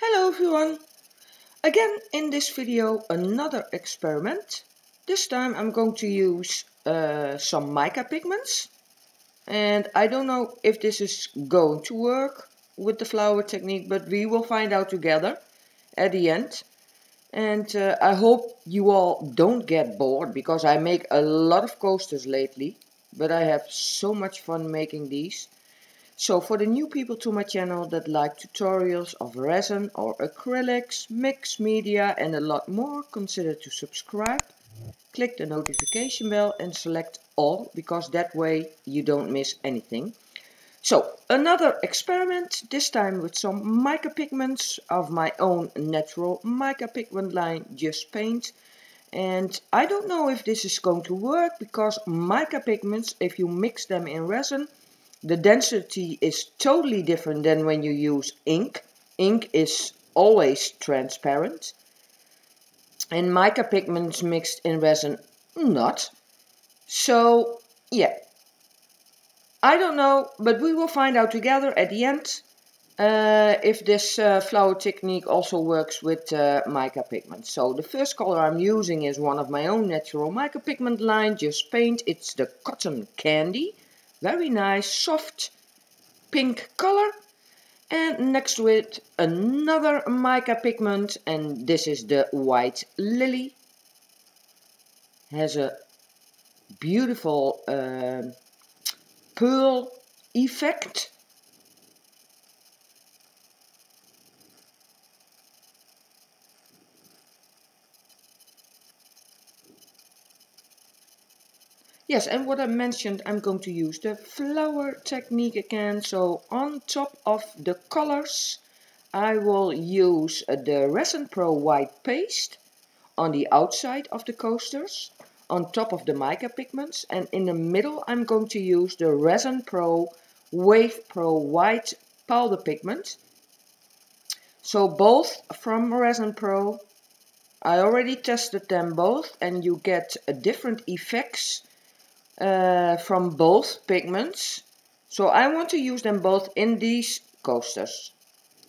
Hello everyone! Again in this video another experiment. This time I'm going to use uh, some mica pigments and I don't know if this is going to work with the flower technique but we will find out together at the end and uh, I hope you all don't get bored because I make a lot of coasters lately but I have so much fun making these so for the new people to my channel that like tutorials of resin or acrylics, mixed media and a lot more, consider to subscribe. Click the notification bell and select all because that way you don't miss anything. So another experiment, this time with some mica pigments of my own natural mica pigment line Just Paint. And I don't know if this is going to work because mica pigments, if you mix them in resin, the density is totally different than when you use ink. Ink is always transparent. And mica pigments mixed in resin, not. So, yeah. I don't know, but we will find out together at the end uh, if this uh, flower technique also works with uh, mica pigment. So the first color I'm using is one of my own natural mica pigment line, Just Paint. It's the Cotton Candy. Very nice, soft pink color. And next to it another mica pigment and this is the White Lily. Has a beautiful uh, pearl effect. Yes, and what I mentioned, I'm going to use the flower technique again. So on top of the colors, I will use uh, the Resin Pro white paste on the outside of the coasters, on top of the mica pigments, and in the middle I'm going to use the Resin Pro Wave Pro white powder pigment. So both from Resin Pro, I already tested them both and you get uh, different effects uh, from both pigments. So I want to use them both in these coasters.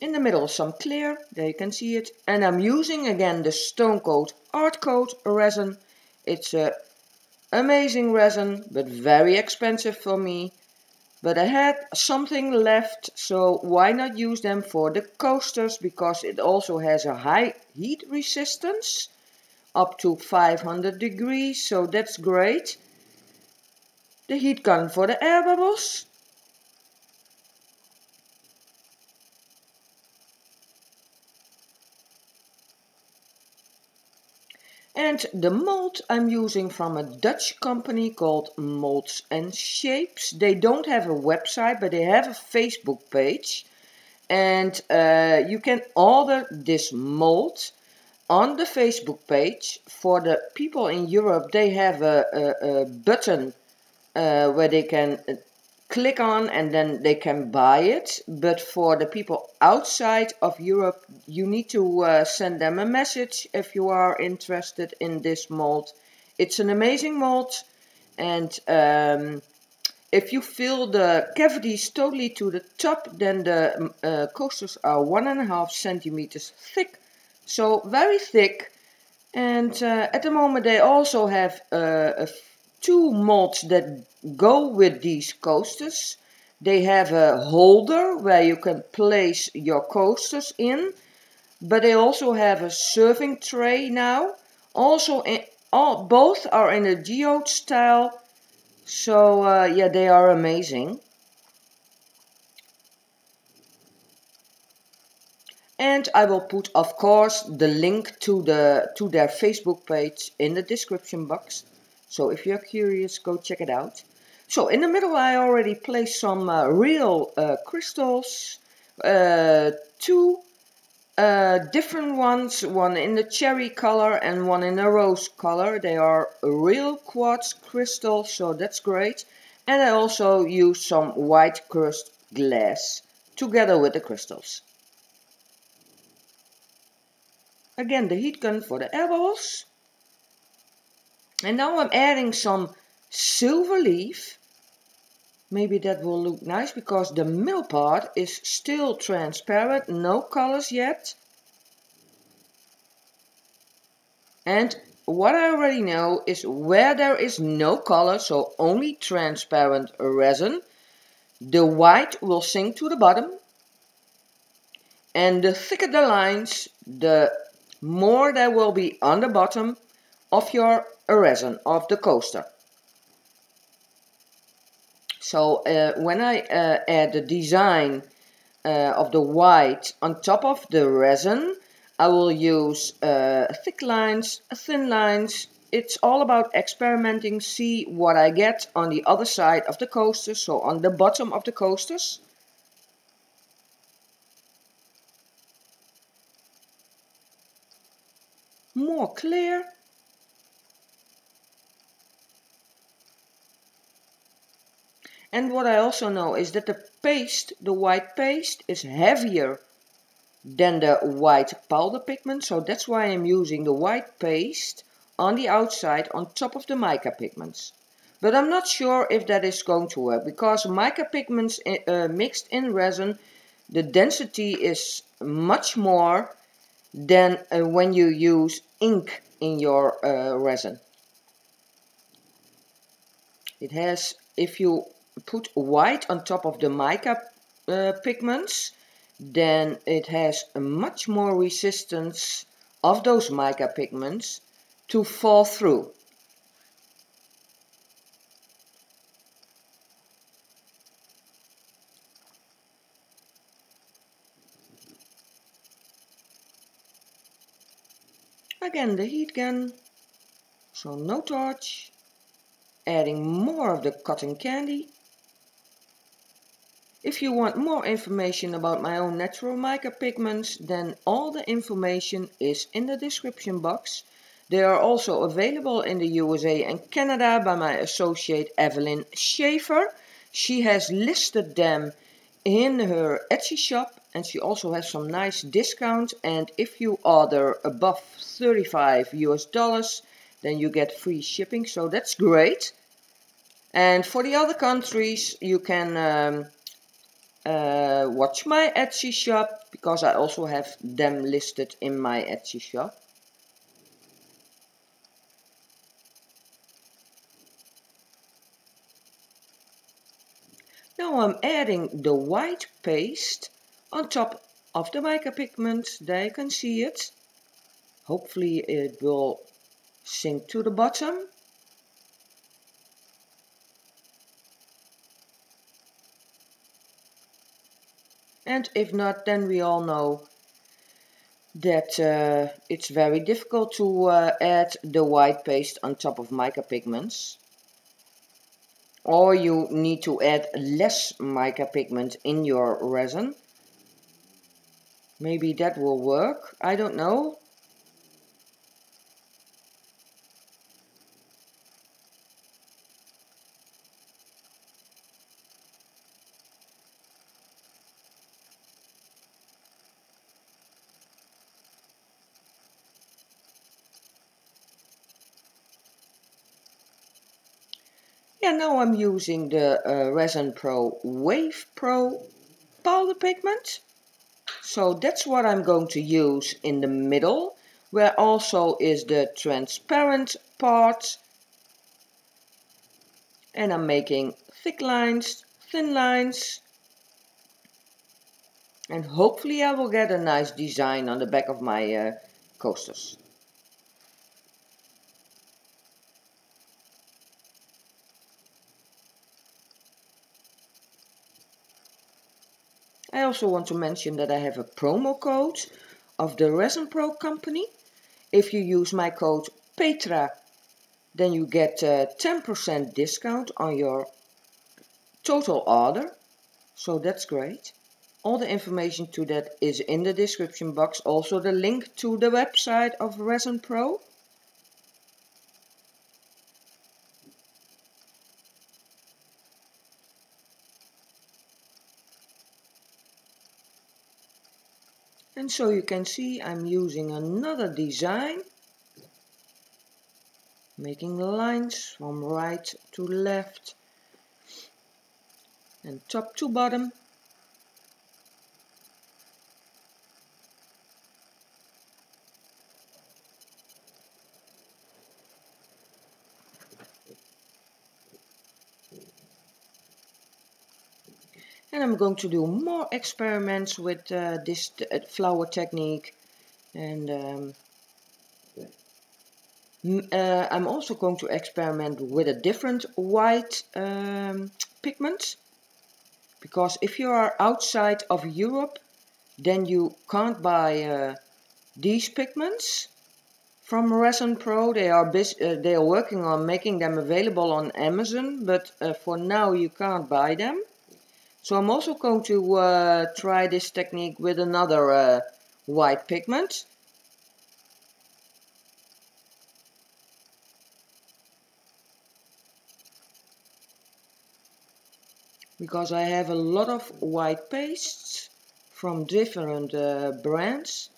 In the middle some clear, there you can see it. And I'm using again the Stone Coat Art Coat resin. It's a amazing resin, but very expensive for me. But I had something left, so why not use them for the coasters, because it also has a high heat resistance, up to 500 degrees, so that's great the heat gun for the air bubbles. And the mold I'm using from a Dutch company called Molds and Shapes. They don't have a website, but they have a Facebook page. And uh, you can order this mold on the Facebook page. For the people in Europe, they have a, a, a button uh, where they can uh, click on and then they can buy it. But for the people outside of Europe, you need to uh, send them a message if you are interested in this mold. It's an amazing mold and um, if you fill the cavities totally to the top, then the uh, coasters are one and a half centimeters thick. So very thick. And uh, at the moment they also have uh, a two molds that go with these coasters. They have a holder where you can place your coasters in, but they also have a serving tray now. Also, in, all, both are in a geode style, so uh, yeah, they are amazing. And I will put, of course, the link to the to their Facebook page in the description box. So if you're curious, go check it out. So in the middle I already placed some uh, real uh, crystals, uh, two uh, different ones, one in the cherry color and one in the rose color. They are real quartz crystals, so that's great. And I also used some white crust glass together with the crystals. Again the heat gun for the bubbles. And now I'm adding some silver leaf. Maybe that will look nice because the middle part is still transparent, no colors yet. And what I already know is where there is no color, so only transparent resin, the white will sink to the bottom. And the thicker the lines, the more there will be on the bottom of your resin, of the coaster. So uh, when I uh, add the design uh, of the white on top of the resin, I will use uh, thick lines, thin lines. It's all about experimenting, see what I get on the other side of the coaster, so on the bottom of the coasters. More clear. And what I also know is that the paste, the white paste, is heavier than the white powder pigment. So that's why I'm using the white paste on the outside on top of the mica pigments. But I'm not sure if that is going to work because mica pigments uh, mixed in resin, the density is much more than uh, when you use ink in your uh, resin. It has, if you put white on top of the mica uh, pigments, then it has a much more resistance of those mica pigments to fall through. Again the heat gun, so no torch, adding more of the cotton candy if you want more information about my own natural mica pigments, then all the information is in the description box. They are also available in the USA and Canada by my associate Evelyn Schaefer. She has listed them in her Etsy shop and she also has some nice discounts and if you order above 35 US dollars then you get free shipping so that's great and for the other countries you can um, uh, watch my Etsy shop because I also have them listed in my Etsy shop. Now I'm adding the white paste on top of the mica pigment. There you can see it. Hopefully it will sink to the bottom. And if not then we all know that uh, it's very difficult to uh, add the white paste on top of mica pigments or you need to add less mica pigment in your resin. Maybe that will work. I don't know Yeah, now I'm using the uh, Resin Pro Wave Pro powder pigment. So that's what I'm going to use in the middle, where also is the transparent part. And I'm making thick lines, thin lines. And hopefully I will get a nice design on the back of my uh, coasters. I also want to mention that I have a promo code of the Resin Pro company. If you use my code PETRA, then you get a 10% discount on your total order. So that's great. All the information to that is in the description box. Also the link to the website of Resin Pro. So you can see I'm using another design making lines from right to left and top to bottom going to do more experiments with uh, this uh, flower technique and um, uh, I'm also going to experiment with a different white um, pigment because if you are outside of Europe then you can't buy uh, these pigments from Resin Pro. They are uh, they are working on making them available on Amazon, but uh, for now you can't buy them. So I'm also going to uh, try this technique with another uh, white pigment. Because I have a lot of white pastes from different uh, brands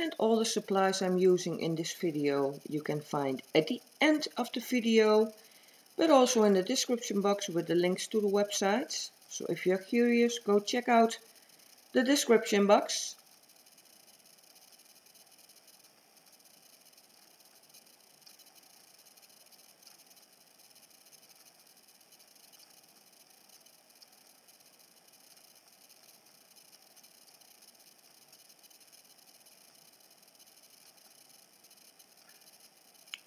and all the supplies I'm using in this video you can find at the end of the video but also in the description box with the links to the websites. So if you're curious go check out the description box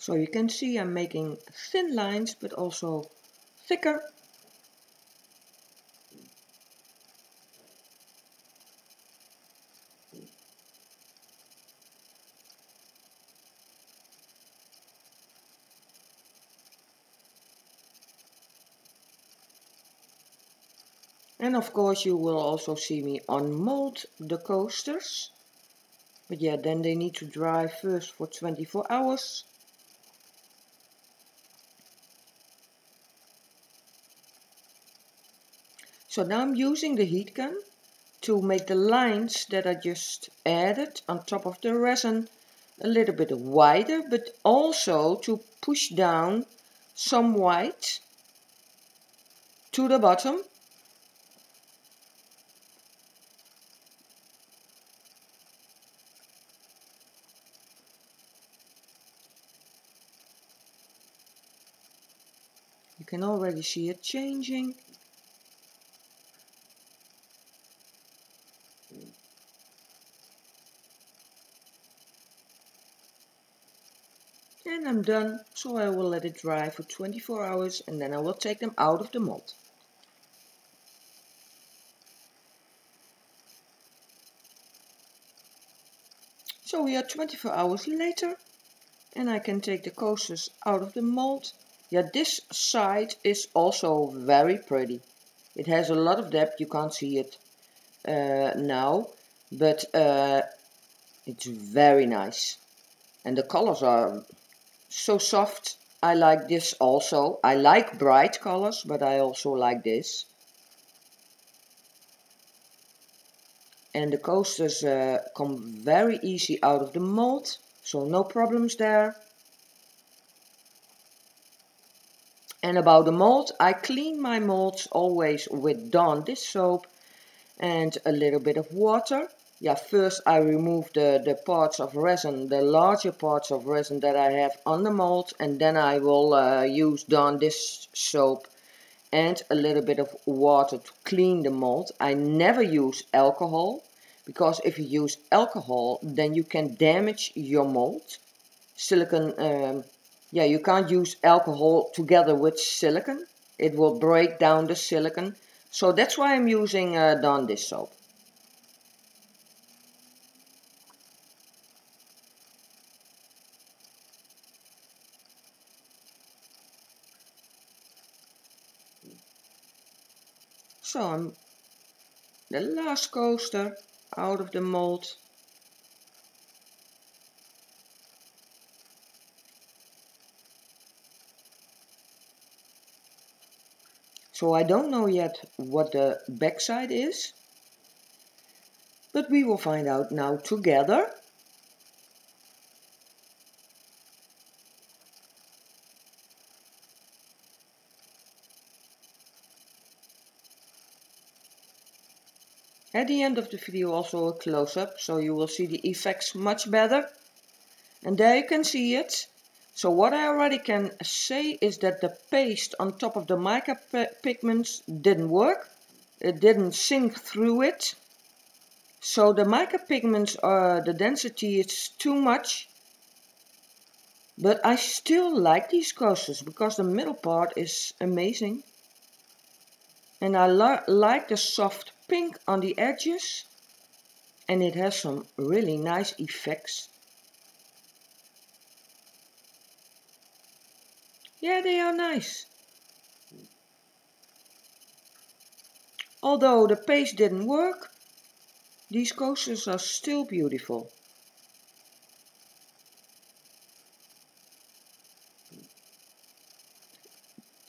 So you can see I'm making thin lines but also thicker. And of course you will also see me unmold the coasters. But yeah, then they need to dry first for 24 hours. So now I'm using the heat gun to make the lines that I just added on top of the resin a little bit wider, but also to push down some white to the bottom. You can already see it changing. Done, so I will let it dry for 24 hours and then I will take them out of the mold. So we are 24 hours later and I can take the coasters out of the mold. Yeah, this side is also very pretty. It has a lot of depth, you can't see it uh, now, but uh, it's very nice. And the colors are so soft. I like this also. I like bright colors, but I also like this. And the coasters uh, come very easy out of the mold, so no problems there. And about the mold, I clean my molds always with Dawn dish soap and a little bit of water yeah, first I remove the, the parts of resin, the larger parts of resin that I have on the mold, and then I will uh, use Dawn dish soap and a little bit of water to clean the mold. I never use alcohol, because if you use alcohol, then you can damage your mold. Silicon, um, yeah, you can't use alcohol together with silicon. It will break down the silicon. So that's why I'm using uh, Dawn dish soap. So I'm the last coaster out of the mold. So I don't know yet what the backside is, but we will find out now together. At the end of the video also a close-up, so you will see the effects much better. And there you can see it. So what I already can say is that the paste on top of the mica pigments didn't work. It didn't sink through it. So the mica pigments, are, the density is too much. But I still like these coasters because the middle part is amazing. And I like the soft pink on the edges and it has some really nice effects. Yeah, they are nice. Although the paste didn't work, these coasters are still beautiful.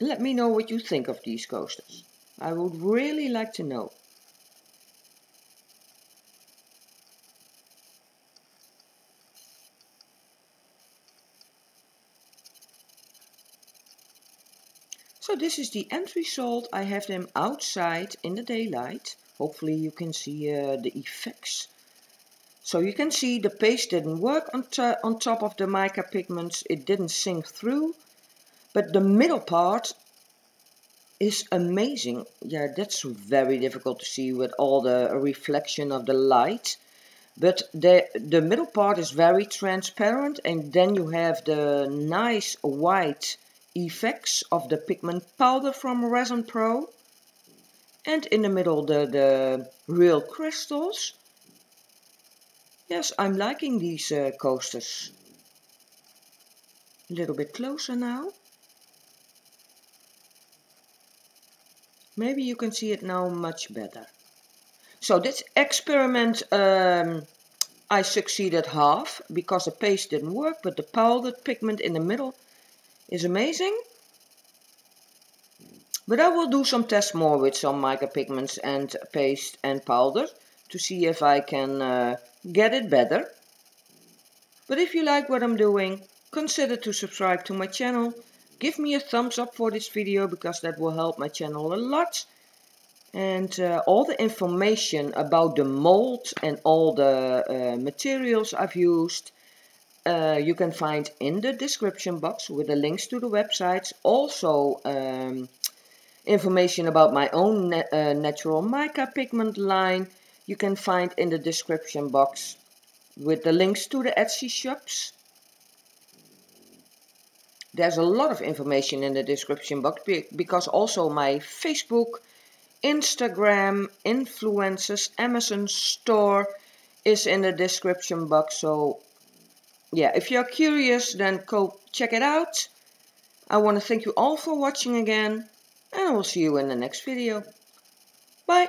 Let me know what you think of these coasters. I would really like to know. So this is the end result. I have them outside in the daylight. Hopefully you can see uh, the effects. So you can see the paste didn't work on, on top of the mica pigments. It didn't sink through. But the middle part is amazing. Yeah, that's very difficult to see with all the reflection of the light. But the, the middle part is very transparent and then you have the nice white effects of the pigment powder from Resin Pro. And in the middle the, the real crystals. Yes, I'm liking these uh, coasters. A little bit closer now. Maybe you can see it now much better. So this experiment um, I succeeded half because the paste didn't work but the powdered pigment in the middle is amazing. But I will do some tests more with some mica pigments and paste and powder to see if I can uh, get it better. But if you like what I'm doing, consider to subscribe to my channel. Give me a thumbs up for this video because that will help my channel a lot. And uh, all the information about the mold and all the uh, materials I've used uh, you can find in the description box with the links to the websites. Also um, information about my own uh, natural mica pigment line you can find in the description box with the links to the Etsy shops. There's a lot of information in the description box because also my Facebook, Instagram, influencers, Amazon store is in the description box. So yeah, if you're curious, then go check it out. I want to thank you all for watching again, and I will see you in the next video. Bye!